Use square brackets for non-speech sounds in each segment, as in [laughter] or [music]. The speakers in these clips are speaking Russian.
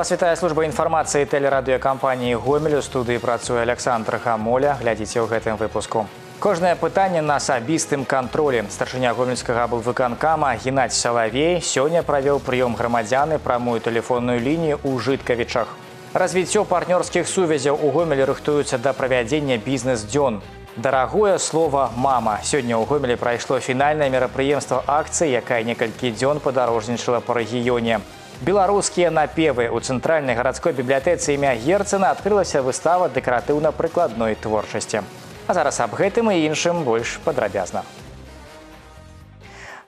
Вас вітае служба інфармацыі тэлерадыёкампаніі Гомель у студыі працуе Александр Гамоля. Глядзіце ў гэтым выпуску. Кожнае пытанне на асабістым кантролі. Старшыня гомельскага былвыканкама Геннадзь Салавей сёння правёў прыём грамадзяны прамую тэлефонную лінію ў жыткавічах. Развіццё партнёрскіх сувязяў у Гомелі рыхтуюцца да правядзення бізнес-дзён. Дарагое слово мама. Сёння ў Гомелі прайшло фінальнае мерапрыемства акцыі, якая некалькі дзён падарожнічала па рэгіёне. Беларускія напевы у цэнтральнай гарадской бібліятэцы імя Герцена адкрылася выстава дэкаратыўна-прыкладной творчасці. А зараз аб гэтым і іншым больш падрабязна.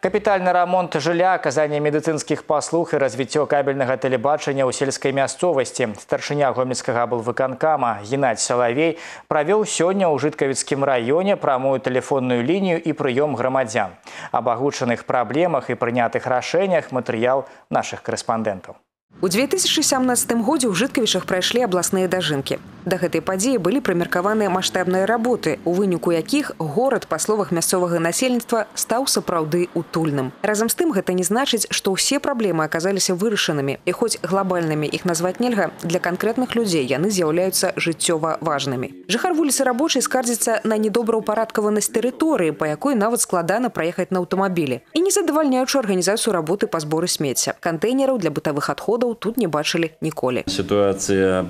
Капітальны рамонт жылля, аказанне медыцынскіх паслуг і развіццё кабельнага тэлебачання ў сельскай мясцовасці. Старшыня гомельскага былвыканкама Геннадзь Салавей правёў сёння ў жыткавіцкім раёне прамую тэлефонную лінію і прыём грамадзян. Аб агучаных праблемах і прынятых рашэннях матэрыял нашых корэспандэнтаў. У 2017 годзе ў жыткавішах прайшлі абласныя дажынкі. Да гэтай падзеі былі прымеркаваныя маштабныя работы, у выніку якіх горад па словах мясцовага насельніцтва стаў сапраўды утульным. Разам з тым гэта не значыць, што ўсе праблемы аказаліся вырашанымі і хоць глобальнымі іх назваць нельга, для канкрэтных людзей яны з'яўляюцца жыццёва важнымі. Жыхар вуліцы рабочай скардзіцца на недобраўпарадкаванасць тэрыторыі, па якой нават складана праехаць на аўтамабілі і не задавальняючы арганізацыю работы па зборы смецця. Кантэйнераў для бытавых адходаў тут не бачылі ніколі. Ситуация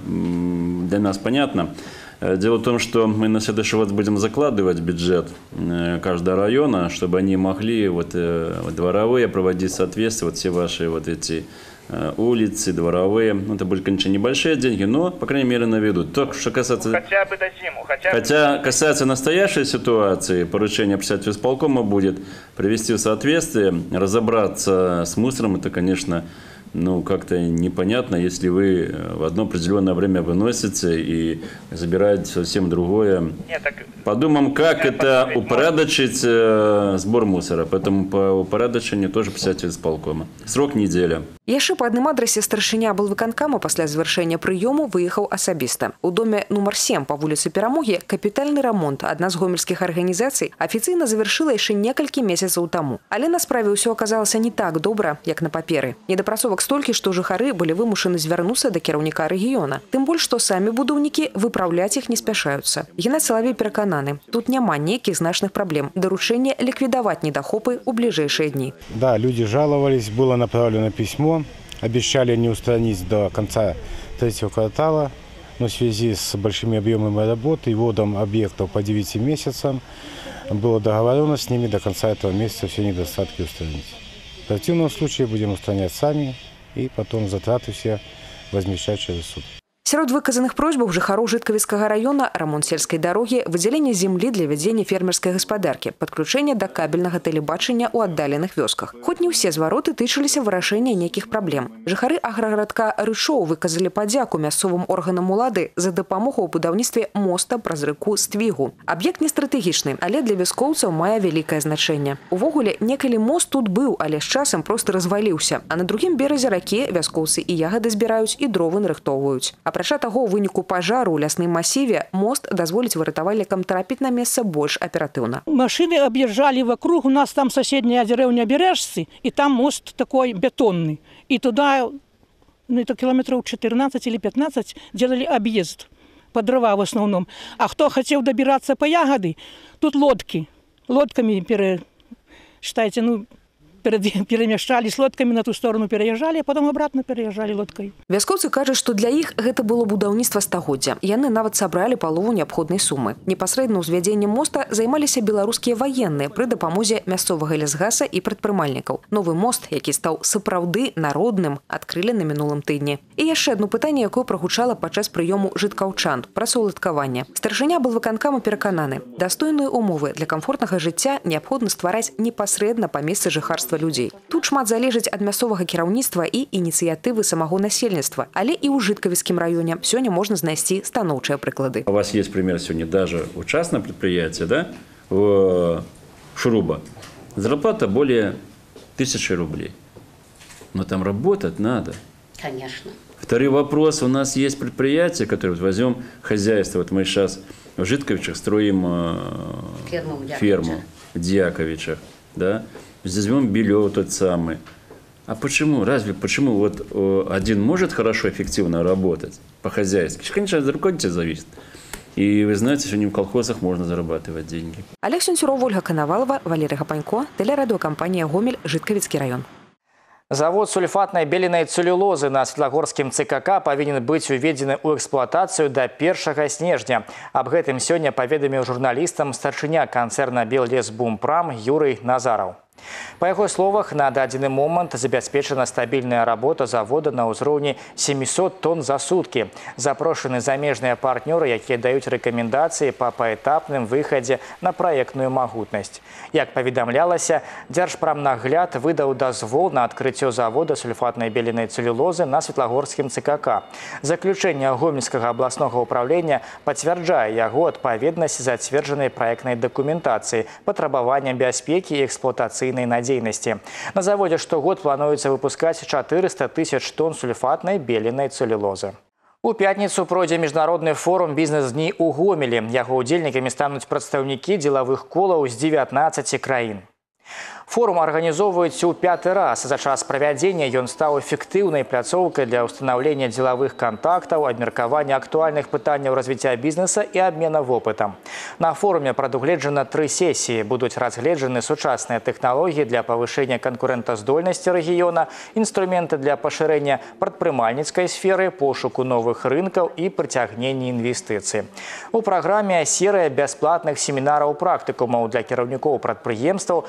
для нас понятна. Э, дело в том, что мы на следующий год будем закладывать бюджет э, каждого района, чтобы они могли вот, э, вот дворовые проводить соответствие, вот все ваши вот эти улицы, дворовые. Ну, это будут, конечно, небольшие деньги, но, по крайней мере, наведут. То, что касается... Хотя бы до зиму. Хотя, хотя касается настоящей ситуации, поручение председателя исполкома будет привести в соответствие, разобраться с мусором. Это, конечно, ну, как-то непонятно, если вы э, в одно определенное время выносите и забираете совсем другое. Нет, так... Подумаем, как это упорядочить э, сбор мусора. Поэтому по упорядочению тоже председатель исполкома. Срок неделя. Яшчэ па адным адрасе старшыня былвыканкама пасля завяршэння прыёму выехаў асабіста. У доме нумар 7 па вуліцы перамогі капітальны рамонт адна з гомельскіх арганізацый афіцыйна завяршыла яшчэ некалькі месяцаў таму. Але на справе ўсё аказалася не так добра, як на паперы. Недапрацовак столькі, што жыхары былі вымушаны звярнуцца да кіраўніка рэгіёна. Тым больш, што самі будаўнікі выпраўляць іх не спяшаюцца. Геннадзь Салавей перакананы, тут няма нейкіх значных праблем. Даручэнне ліквідаваць недахопы ў бліжэйшыя дні. Да, люди жаловались, было направлено письмо Обещали не устранить до конца третьего квартала, но в связи с большими объемами работы и вводом объектов по 9 месяцам было договорено с ними до конца этого месяца все недостатки устранить. В противном случае будем устранять сами и потом затраты все возмещать через суд. Сярод выказаных просьбаў жыхароў жыткавіцкага района рамонт сельскай дарогі, выдзяленне землі для вядзення фермерскай гаспадаркі, падключэнне да кабельнага тэлебачання ў аддаленых вёсках. Хоць не ўсе звароты тычыліся вырашэння нейкіх праблем. Жыхары аграгарадка рышоў выказалі падзяку мясцовым органам улады за дапамогу ў будаўніцтве моста праз рыку Ствігу. Аб'ект не стратэгічны, але для вяскоўцаў мае вялікае значэнне. Увогуле, некалі мост тут быў, але з часам проста разваліўся, а на другім беразе ракі вяскоўцы і ягады збіраюць і дровы нарыхтоўваюць. А Апрача таго ў выніку пажару ў лясным масіве мост дазволіць выратавальнікам трапіць на месца больш аператыўна. Машины объезжали вокруг, у нас там соседняя деревня Бережцы, и там мост такой бетонный. И туда, ну это километров 14 или 15, делали объезд по дрова в основном. А кто хотел добираться по ягоды, тут лодки. Лодками пере... Считайте, ну, перемяшчались [laughs] лодками на ту сторону переязджалі а потом обратно переязджалі лодкой вяскоўцы кажуць што для іх гэта было будаўніцтва стагоддзя яны нават сабралі палову неабходнай сумы непасрэдна ўзвядзеннем моста займаліся беларускія ваенныя пры дапамозе мясцовага лясгаса і прадпрымальнікаў новы мост які стаў сапраўды народным адкрылі на мінулым тыдні і яшчэ одно пытанне якое прагучала падчас прыёму жыткаўчан пра соладкавання старшыня был выканкама перакананы дастойныя умовы для комфортнага жыцця неабходна ствараць непасрэдна па месцы жыхарства мноства людзей. Тут шмат залежыць ад мясцовага кіраўніцтва і ініцыятывы самого насельніцтва, але і ў жыткавіцкім раёне сёння можна знайсці станоўчыя прыклады. У вас есть пример сегодня даже у частного предприятия, да, в Шуруба. Зарплата более тысячи рублей. Но там работать надо. Конечно. Второй вопрос. У нас есть предприятие, которое вот возьмем хозяйство. Вот мы сейчас в Житковичах строим э, Ферму в ферму в Дьяковичах. Да? Возьмем Белев тот самый. А почему? Разве почему вот э, один может хорошо, эффективно работать по-хозяйски? Конечно, от руководителя зависит. И вы знаете, сегодня в колхозах можно зарабатывать деньги. Олег Сенцюров, Ольга Коновалова, Валерий Гапанько, телерадиокомпания «Гомель», Житковицкий район. Завод сульфатной беленой целлюлозы на Светлагорскім ЦКК павінен быць уведзены ў эксплуатацыю да 1 снежня. Аб гэтым сёння паведаміў журналістам старшыня канцэрна «Беллесбумпрам» Юрый Назараў. Па яго словах, на дадзены момант забяспечана стабільная работа завода на ўзроўні 700 тонн за суткі. Запрошаны замежныя партнёры, якія даюць рэкамендацыі па паэтапным выхадзе на праектную магутнасць. Як паведамлялася, Дзяржпрамнагляд выдаў дазвол на адкрыццё завода сульфатнай беленай цэлюлозы на Светлагорскім ЦКК. Заключэнне гомельскага абласнога ўправлення пацвярджае яго адпаведнасць зацверджанай праектнай дакументацыі, патрабаванням бяспекі і эксплуатацыйнай надзейнасці. На заводе штогод плануецца выпускаць 400 тысяч тонн сульфатнай беленай цэлюлозы. У пятніцу пройдзе міжнародны форум бізнес-дні ў Гомелі. Яго ўдзельнікамі стануць прадстаўнікі дзелавых колаў з 19 краін. Форум арганізоўваюць у пяты раз. За час правядзення ён стаў эфектыўнай пляцоўкай для ўстанаўлення дзелавых кантактаў, абмеркавання актуальных пытанняў развіцця бізнеса і абмена вопытам. На форуме прадугледжана тры сесіі. Будуць разгледжаны сучасныя тэхналогіі для павышэння канкурэнтаздольнасці рэгіёна, інструменты для пашырэння прадпрымальніцкай сферы, пошуку новых рынкаў і прыцягнення інвестыцый. У праграме серыя бясплатных семінараў практыкумаў для кіраўнікоў прадпрыемстваў,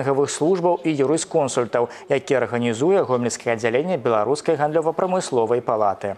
маркетынгавых службаў і юрысконсультаў, які арганізуе гомельскае аддзяленне беларускай гандлёва-прамысловай палаты.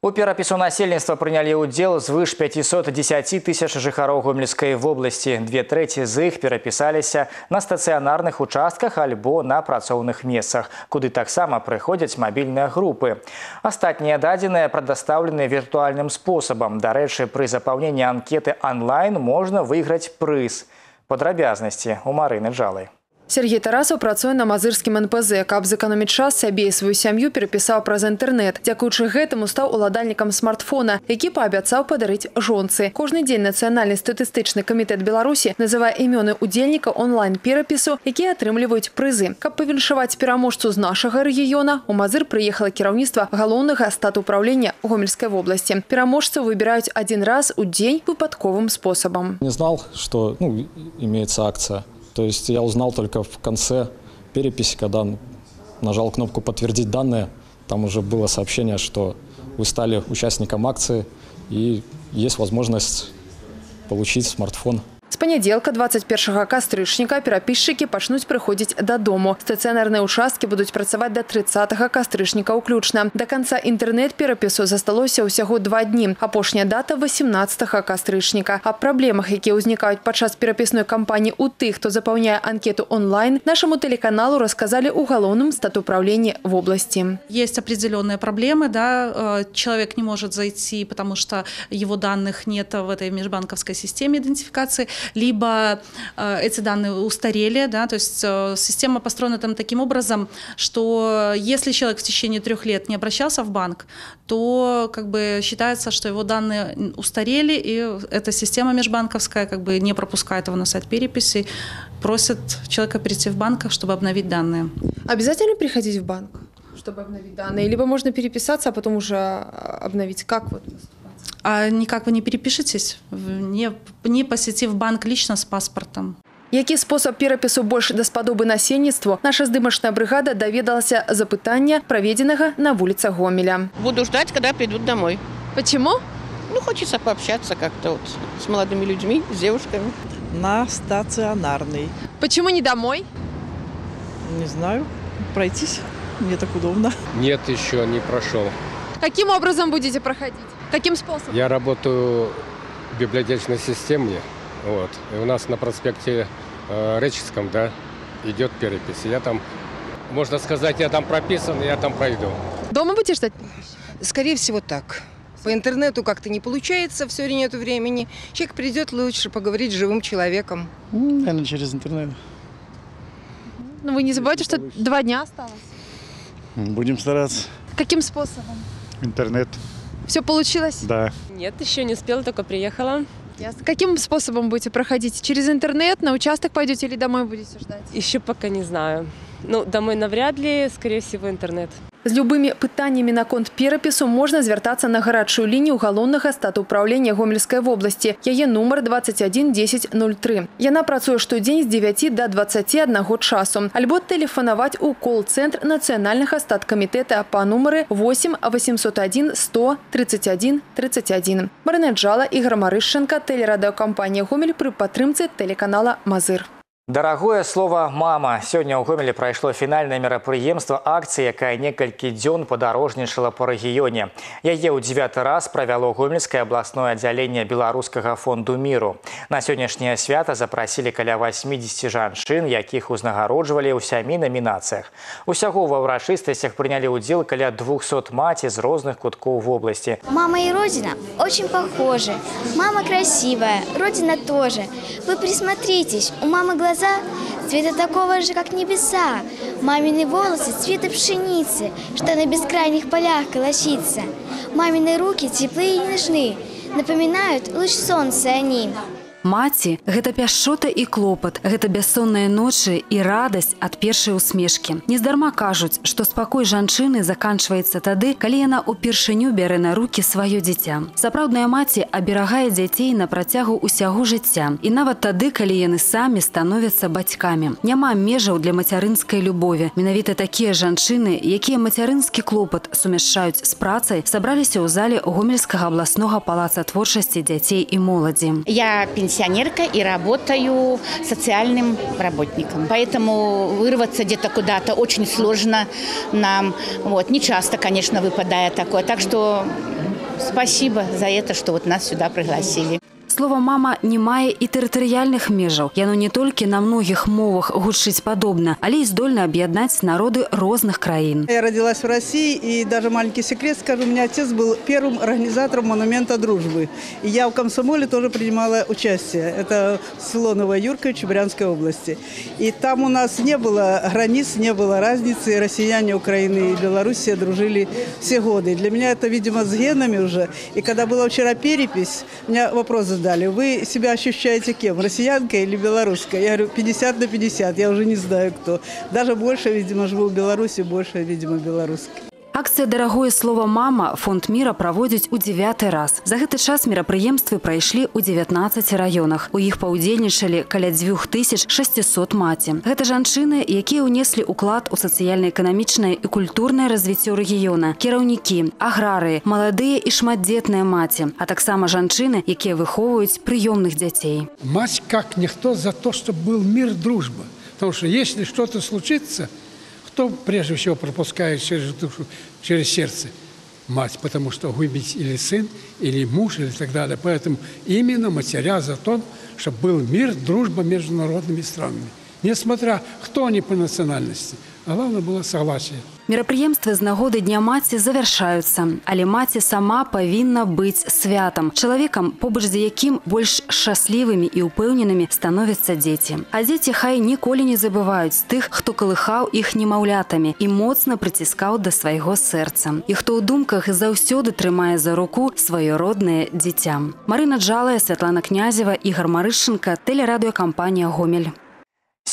У перапісу насельніцтва прынялі ўдзел звыш 510 тысяч жыхароў гомельскай вобласці. Две трэці з іх перапісаліся на стацыянарных участках альбо на працоўных месцах, куды таксама прыходзяць мабільныя групы. Астатнія дадзеныя прадастаўлены віртуальным спосабам. Дарэчы, пры запаўненні анкеты онлайн можна выйграць прыз. Падрабязнасці у Марыны Джалай. Сергей Тарасаў працуе на мазырскім НПЗ, каб зэканоміць час сябе і сваю сям'ю перапісаў праз інтэрнэт. Дзякуючы гэтаму стаў уладальнікам смартфона, які паабяцаў падарыць жонцы. Кожны дзень нацыянальны статыстычны камітэт Беларусі называе імёны удзельніка онлайн-перапісу, якія атрымліваюць прызы. Каб павіншаваць пераможцу з нашага рэгіёна, у Мазыр прыехала кіраўніцтва галоўнага статуправлення Гомельскай вобласці. Пераможцаў выбіраюць адзін раз у дзень выпадковым спосабам. Не знал, что ну, имеется акция. то есть я узнал только в конце переписи, когда нажал кнопку «Подтвердить данные», там уже было сообщение, что вы стали участником акции и есть возможность получить смартфон. З панядзелка 21 кастрычніка перапісчыкі пачнуць прыходзіць дадому. Стацыянарныя участкі будуць працаваць да 30 кастрычніка ўключна. Да канца інтэрнэт-перапісу засталося ўсяго два дні. Апошняя дата 18 кастрычніка. Аб праблемах, якія ўзнікаюць падчас перапісной кампаніі ў тых, хто запаўняе анкету онлайн, нашаму тэлеканалу расказалі ў галоўным статуправленні в области. Есть определенные проблемы, да, э, человек не может зайти, потому что его данных нет в этой межбанковской системе идентификации либо э, эти данные устарели, да, то есть э, система построена там таким образом, что если человек в течение трех лет не обращался в банк, то как бы считается, что его данные устарели, и эта система межбанковская как бы не пропускает его на сайт переписи, просит человека перейти в банк, чтобы обновить данные. Обязательно приходить в банк, чтобы обновить данные? Либо можно переписаться, а потом уже а, обновить? Как вот? А никак вы не перепишетесь, не, не посетив банк лично с паспортом. Які спосаб перапісу больш даспадобы насельніцтву, наша здымачная брыгада даведалася запытання, праведзенага на вуліцах Гомеля. Буду ждать, когда придут домой. Почему? Ну, хочется пообщаться как-то вот с молодыми людьми, с девушками. На стационарный. Почему не домой? Не знаю. Пройтись. Мне так удобно. Нет, еще не прошел. Каким образом будете проходить? Каким способом? Я работаю в библиотечной системе. Вот. И у нас на проспекте э, Реческом, да, идет перепись. Я там, можно сказать, я там прописан, я там пройду. Дома будете ждать? Скорее всего, так. По интернету как-то не получается, все нету времени. Человек придет лучше поговорить с живым человеком. Наверное, через интернет. Ну, вы не забывайте, что два дня осталось. Будем стараться. Каким способом? Интернет. Все получилось? Да. Нет, еще не успела, только приехала. Ясно. Каким способом будете проходить? Через интернет, на участок пойдете или домой будете ждать? Еще пока не знаю. Ну, домой навряд ли, скорее всего, интернет. З любымі пытаннямі наконт перапісу можна звяртацца на гарачую лінію галоўнага статуправлення гомельскай вобласці. Яе нумар 21 1003. Яна працуе штодзень з 9 до 21 часу. Альбо тэлефанаваць у кол-цэнтр нацыянальнага статкамітэта па нумары 8 801 100 31 31. Марына Джала і Грамарышченка, тэлерадыёкампанія Гомель пры падтрымцы тэлеканала Мазыр. Дарагое слово мама сёння ў гомелі прайшло фінальнае мерапрыемства акцыі якая некалькі дзён падарожнічала па рэгіёне яе ў дзевяты раз правяло гомельскае абласное аддзяленне беларускага фонду міру на сённяшняе свята запрасілі каля 80 жанчын якіх узнагароджвалі ў сямі намінацыях усяго ва ўрачыстасцях прынялі ўдзел каля 200 маці з розных куткоў вобласці мама и родина очень похожи мама красивая родина тоже вы присмотритесь у мамы глаза цвета такого же, как небеса. Мамины волосы цвета пшеницы, что на бескрайних полях колосится. Мамины руки теплые и нежны, напоминают луч солнца они Маці гэта пяшчота і клопат, гэта бяссонныя ночы і радасць ад першай усмешкі. Нездарма кажуць, што спакой жанчыны заканчваецца тады, калі яна ўпершыню бярэ на рукі сваё дзіця. Сапраўдная маці аберагае дзяцей на працягу ўсяго жыцця. І нават тады, калі яны самі становяцца бацькамі. Няма межаў для мацярынскай любові. Менавіта такія жанчыны, якія мацярынскі клопат сумяшчаюць з працай, сабраліся ў зале гомельскага абласнога палаца творчасці дзяцей і моладзі. Я пенсионерка и работаю социальным работником. Поэтому вырваться где-то куда-то очень сложно нам. Вот. Не часто, конечно, выпадает такое. Так что спасибо за это, что вот нас сюда пригласили. Слова мама не мае і тэрытарыяльных межаў. Яно не толькі на многіх мовах гучыць падобна, але і здольна аб'яднаць народы розных краін. Я родилась в России, и даже маленький секрет скажу, у меня отец был первым организатором монумента дружбы. И я в комсомоле тоже принимала участие. Это село Новая Юрка Чебрянской области. И там у нас не было границ, не было разницы. Россияне Украины и Белоруссия дружили все годы. И для меня это, видимо, с генами уже. И когда была вчера перепись, у меня вопрос задали. Вы себя ощущаете кем? Россиянкой или белорусской? Я говорю, 50 на 50. Я уже не знаю, кто. Даже больше, видимо, живу в Беларуси, больше, видимо, белорусской. Акцыя дарагое слова мама фонд міра праводзіць у дзевяты раз. За гэты час мерапрыемствы прайшлі ў 19 раёнах. У іх паўдзельнічалі каля 2600 маці. Гэта жанчыны, якія ўнеслі ўклад у сацыяльна-эканамічнае і культурнае развіццё рэгіёна, кіраўнікі, аграры, маладыя і шматдзетныя маці, а таксама жанчыны, якія выхоўваюць прыёмных дзяцей. Мать как никто за то, чтобы был мир, дружба. Потому что если что-то случится, кто прежде всего пропускает через душу, через сердце? Мать, потому что выбить или сын, или муж, или так далее. Поэтому именно матеря за то, чтобы был мир, дружба между народными странами. Несмотря, кто они по национальности. А главное было согласие. Мерапрыемствы з нагоды дня маці завяршаюцца, але маці сама павінна быць святам, чалавекам, побач за якім больш шчаслівымі і ўпэўненымі становяцца дзеці. А дзеці хай ніколі не забываюць тых, хто калыхаў іх немаўлятамі і моцна прыціскаў да свайго сэрца. І хто ў думках заўсёды трымае за руку сваё роднае дзіця. Марына Джалая, Святлана Князева, Ігар Марышчынка, тэлерадыёкампанія Гомель.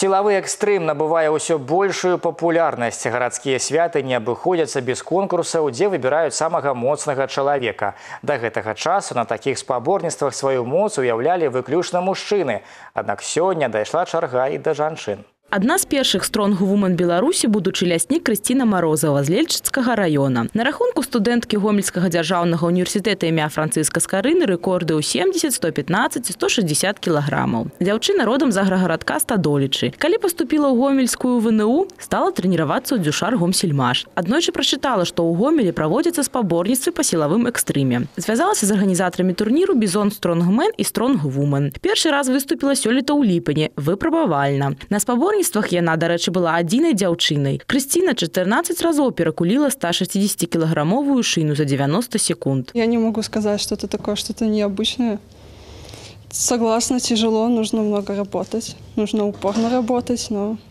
Сілавы экстрым набывае ўсё большую папулярнасць. Гарадскія святы не абыходзяцца без конкурсаў, дзе выбіраюць самага моцнага чалавека. Да гэтага часу на такіх спаборніцтвах сваю моц уяўлялі выключна мужчыны. Аднак сёння дайшла чарга і да жанчын. Адна з першых стронг-вумен Беларусі будучы ляснік Крысціна Марозава з Лельчыцкага района. На рахунку студэнткі Гомельскага дзяржаўнага універсітэта імя Францыска Скарыны рэкорды ў 70, 115 і 160 кілаграмаў. Дзяўчына родам з аграгарадка Стадолічы. Калі паступіла ў гомельскую ВНУ, стала трэніравацца ў дзюшар Гомсельмаш. Аднойчы прачытала, што ў Гомелі праводзяцца спаборніцтвы па сілавым экстрыме. Звязалася з арганізатарамі турніру Бізон Стронгмен і Стронгвумен. Першы раз выступіла сёлета ў ліпені, выпрабавальна. На спаборніцтве спаборніцтвах яна, дарэчы, была адзінай дзяўчынай. Крысціна 14 разоў перакуліла 160-кілаграмовую шыну за 90 секунд. Я не могу сказать что-то такое, что-то необычное. Согласна, тяжело, нужно много работать, нужно упорно работать, но Э,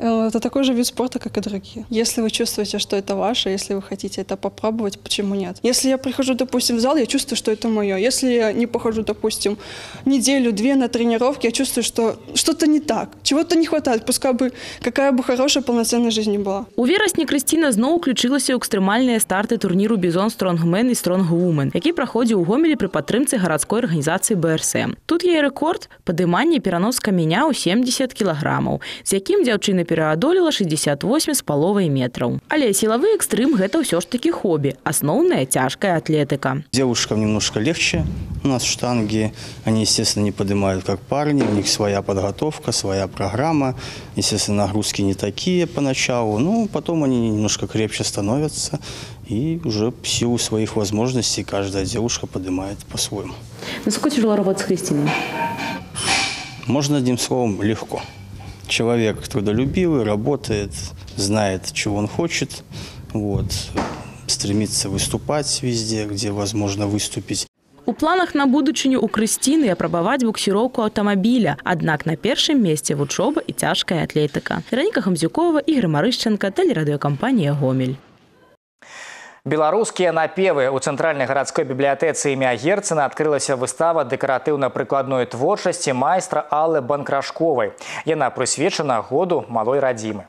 Это такой же вид спорта, как и другие. Если вы чувствуете, что это ваше, если вы хотите это попробовать, почему нет? Если я прихожу, допустим, в зал, я чувствую, что это мое. Если я не похожу, допустим, неделю-две на тренировки, я чувствую, что что-то не так, чего-то не хватает, пускай бы какая бы хорошая полноценная жизнь ни была. У верасні Крысціна зноў уключылася ў экстрэмальныя старты турніру бізон стронгмен і стронгвумен, які праходзіў у гомелі пры падтрымцы гарадской арганізацыі БРСМ. Тут яе рэкорд падымання і перанос каменя ў 70 кілаграмаў, з якім дзяўчына пераадолела 68 з паловай метраў. Але сілавы экстрым гэта ўсё ж такі хобі, асноўная цяжкая атлетыка. Девушкам немножко легче. У нас штанги, они, естественно, не поднимают как парни, у них своя подготовка, своя программа. Естественно, нагрузки не такие поначалу, но потом они немножко крепче становятся. И уже в силу своих возможностей каждая девушка поднимает по-своему. Насколько тяжело работать с Кристиной? Можно одним словом легко. Человек трудолюбивый, работает, знает, чего он хочет, вот, стремится выступать везде, где возможно выступить. У планах на будучыню у Крысціны апрабаваць буксіроўку аўтамабіля, аднак на першым месцы вучоба і цяжкая атлетыка. Вераніка Хамзюкова, Ігор Марышченко, тэлерадыёкампанія Гомель. Беларускія напевы у цэнтральнай гарадской бібліятэцы імя Герцена адкрылася выстава дэкаратыўна-прыкладной творчасці майстра Аллы Банкрашковай. Яна прысвечана году малой радзімы.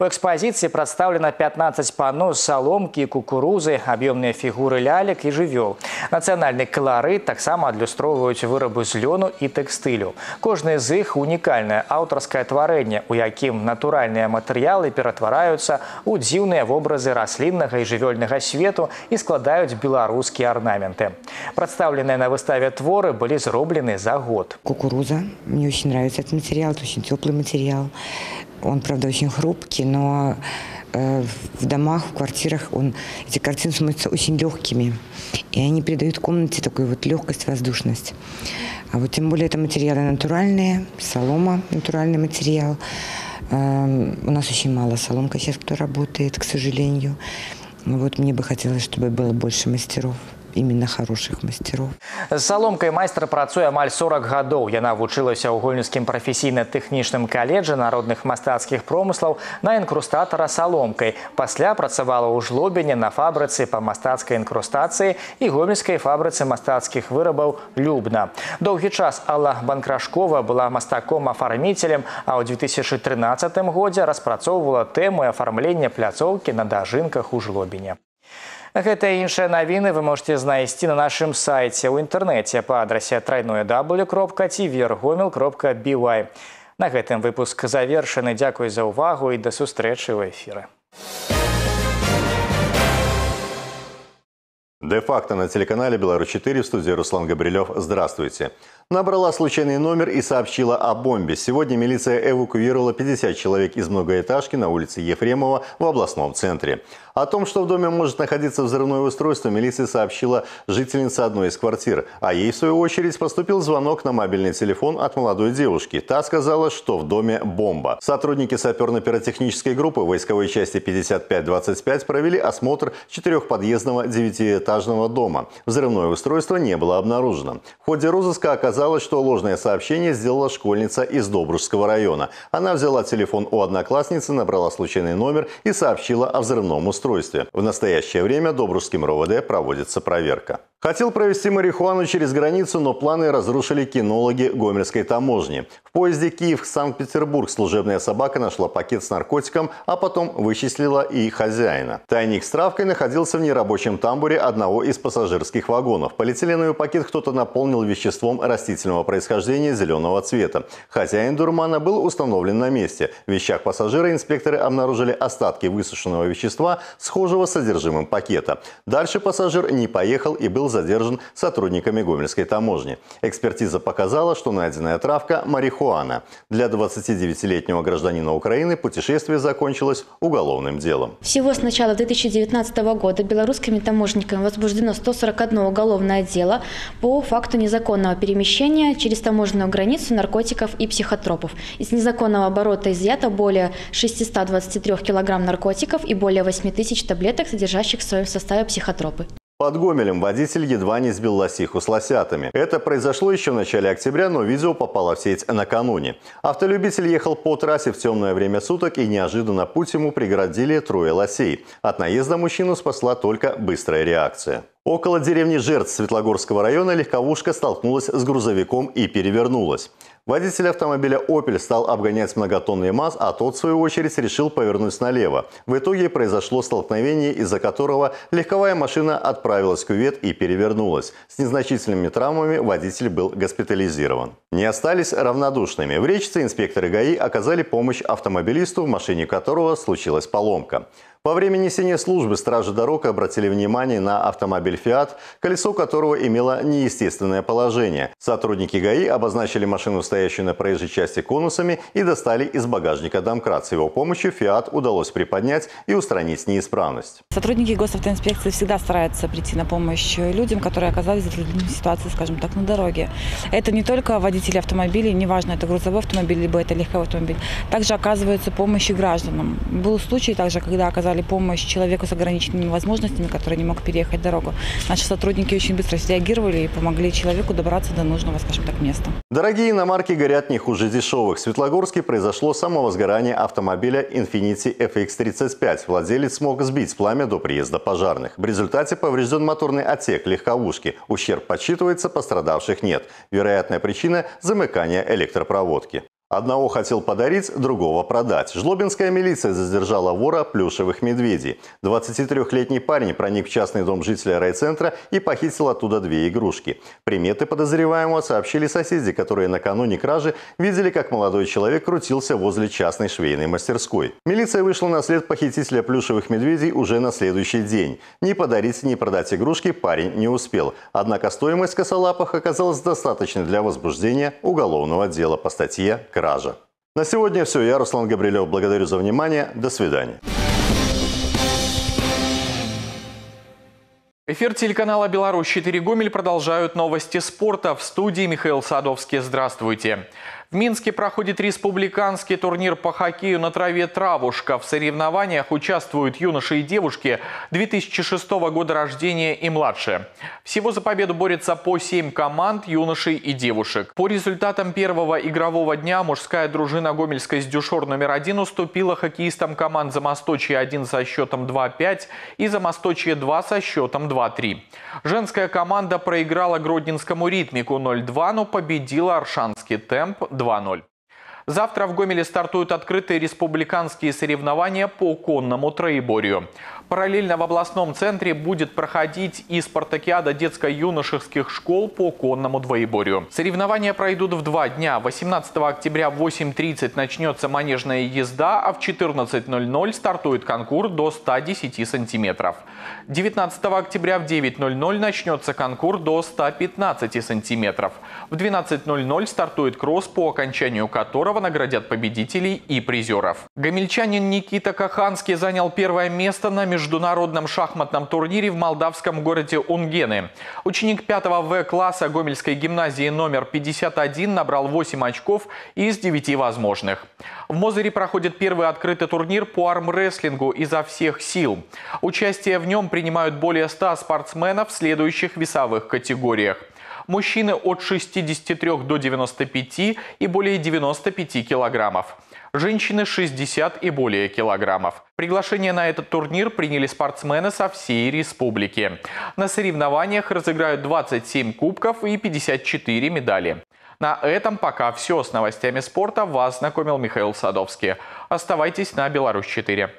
У экспазіцыі прадстаўлена 15 пано з саломкі, кукурузы, аб'ёмныя фігуры лялек і жывёл. Нацыянальны каларыт таксама адлюстроўваюць вырабы з лёну і тэкстылю. Кожны з іх унікальнае аўтарскае тварэнне, у якім натуральныя матэрыялы ператвараюцца ў дзіўныя вобразы расліннага і жывёльнага свету і складаюць беларускія арнаменты. Прадстаўленыя на выставе творы былі зроблены за год. Кукуруза. Мне очень нравится этот материал, это очень теплый материал. Он, правда, очень хрупкий, но э, в домах, в квартирах он, эти картины становятся очень легкими. И они придают комнате такую вот легкость, воздушность. А вот тем более это материалы натуральные, солома натуральный материал. Э, у нас очень мало соломка сейчас кто работает, к сожалению. Вот мне бы хотелось, чтобы было больше мастеров именно хороших мастеров. З саломкай майстар працуе амаль 40 гадоў. Яна вучылася ў гольніцкім прафесійна-тэхнічным каледжы народных мастацкіх промыслаў на інкрустатара саломкай. Пасля працавала ў жлобіне на фабрыцы па мастацкай інкрустацыі і гомельскай фабрыцы мастацкіх вырабаў Любна. Доўгі час Алла Банкрашкова была мастаком-афарміцелем, а ў 2013 годзе распрацоўвала тэму афармлення пляцоўкі на дажынках у жлобіне. Гэта і іншыя навіны вы можете знайсці на нашым сайце ў інтэрнэце па адрасе трайное w.tvергомел.by. На гэтым выпуск завершаны. Дзякуй за ўвагу і да сустрэчы ў эфіры. Де-факто на телеканале «Беларусь-4» в студии Руслан Габрилев. Здравствуйте. Набрала случайный номер и сообщила о бомбе. Сегодня милиция эвакуировала 50 человек из многоэтажки на улице Ефремова в областном центре. О том, что в доме может находиться взрывное устройство, милиция сообщила жительница одной из квартир. А ей, в свою очередь, поступил звонок на мобильный телефон от молодой девушки. Та сказала, что в доме бомба. Сотрудники саперно-пиротехнической группы войсковой части 5525 провели осмотр четырехподъездного девятиэтажного дома. Взрывное устройство не было обнаружено. В ходе розыска оказалось, что ложное сообщение сделала школьница из Добружского района. Она взяла телефон у одноклассницы, набрала случайный номер и сообщила о взрывном устройстве устройстве. В настоящее время Добружским РОВД проводится проверка. Хотел провести марихуану через границу, но планы разрушили кинологи Гомельской таможни. В поезде Киев-Санкт-Петербург служебная собака нашла пакет с наркотиком, а потом вычислила и хозяина. Тайник с травкой находился в нерабочем тамбуре одного из пассажирских вагонов. Полиэтиленовый пакет кто-то наполнил веществом растительного происхождения зеленого цвета. Хозяин дурмана был установлен на месте. В вещах пассажира инспекторы обнаружили остатки высушенного вещества, схожего с содержимым пакета. Дальше пассажир не поехал и был задержан сотрудниками Гомельской таможни. Экспертиза показала, что найденная травка – марихуана. Для 29-летнего гражданина Украины путешествие закончилось уголовным делом. Всего с начала 2019 года белорусскими таможенниками возбуждено 141 уголовное дело по факту незаконного перемещения через таможенную границу наркотиков и психотропов. Из незаконного оборота изъято более 623 килограмм наркотиков и более 8 тысяч таблеток, содержащих в своем составе психотропы. Под Гомелем водитель едва не сбил лосиху с лосятами. Это произошло еще в начале октября, но видео попало в сеть накануне. Автолюбитель ехал по трассе в темное время суток и неожиданно путь ему преградили трое лосей. От наезда мужчину спасла только быстрая реакция. Около деревни Жертв Светлогорского района легковушка столкнулась с грузовиком и перевернулась. Водитель автомобиля «Опель» стал обгонять многотонный МАЗ, а тот, в свою очередь, решил повернуть налево. В итоге произошло столкновение, из-за которого легковая машина отправилась в кювет и перевернулась. С незначительными травмами водитель был госпитализирован. Не остались равнодушными. В речце инспекторы ГАИ оказали помощь автомобилисту, в машине которого случилась поломка. Во время несения службы стражи дорог обратили внимание на автомобиль «Фиат», колесо которого имело неестественное положение. Сотрудники ГАИ обозначили машину, стоящую на проезжей части конусами, и достали из багажника домкрат. С его помощью «Фиат» удалось приподнять и устранить неисправность. Сотрудники госавтоинспекции всегда стараются прийти на помощь людям, которые оказались в затруднительной ситуации, скажем так, на дороге. Это не только водители автомобилей, неважно, это грузовой автомобиль, либо это легковой автомобиль. Также оказывается помощь гражданам. Был случай также, когда оказали помощь человеку с ограниченными возможностями, который не мог переехать дорогу. Наши сотрудники очень быстро среагировали и помогли человеку добраться до нужного, скажем так, места. Дорогие иномарки горят не хуже дешевых. В Светлогорске произошло самовозгорание автомобиля Infiniti FX35. Владелец смог сбить пламя до приезда пожарных. В результате поврежден моторный отсек легковушки. Ущерб подсчитывается, пострадавших нет. Вероятная причина – замыкание электропроводки. Одного хотел подарить, другого продать. Жлобинская милиция задержала вора плюшевых медведей. 23-летний парень проник в частный дом жителя райцентра и похитил оттуда две игрушки. Приметы подозреваемого сообщили соседи, которые накануне кражи видели, как молодой человек крутился возле частной швейной мастерской. Милиция вышла на след похитителя плюшевых медведей уже на следующий день. Ни подарить, ни продать игрушки парень не успел. Однако стоимость косолапых оказалась достаточной для возбуждения уголовного дела по статье кража. На сегодня все. Я Руслан Габрилев. Благодарю за внимание. До свидания. Эфир телеканала «Беларусь-4 Гомель» продолжают новости спорта. В студии Михаил Садовский. Здравствуйте. В Минске проходит республиканский турнир по хоккею на траве «Травушка». В соревнованиях участвуют юноши и девушки 2006 года рождения и младше. Всего за победу борется по 7 команд юношей и девушек. По результатам первого игрового дня мужская дружина Гомельской с дюшор номер один уступила хоккеистам команд «Замосточье-1» со счетом 2-5 и «Замосточье-2» со счетом 2-3. Женская команда проиграла Гродненскому «Ритмику» 0-2, но победила Аршанский темп 2 2-0. Завтра в Гомеле стартуют открытые республиканские соревнования по конному троеборью. Параллельно в областном центре будет проходить и спартакиада детско-юношеских школ по конному двоеборью. Соревнования пройдут в два дня. 18 октября в 8.30 начнется манежная езда, а в 14.00 стартует конкурс до 110 сантиметров. 19 октября в 9.00 начнется конкурс до 115 сантиметров. В 12.00 стартует кросс, по окончанию которого наградят победителей и призеров. Гомельчанин Никита Каханский занял первое место на международном шахматном турнире в молдавском городе Унгены. Ученик 5 В-класса Гомельской гимназии номер 51 набрал 8 очков из 9 возможных. В Мозыре проходит первый открытый турнир по армрестлингу изо всех сил. Участие в нем принимают более 100 спортсменов в следующих весовых категориях мужчины от 63 до 95 и более 95 килограммов женщины 60 и более килограммов. Приглашение на этот турнир приняли спортсмены со всей республики. На соревнованиях разыграют 27 кубков и 54 медали. На этом пока все. С новостями спорта вас знакомил Михаил Садовский. Оставайтесь на Беларусь 4.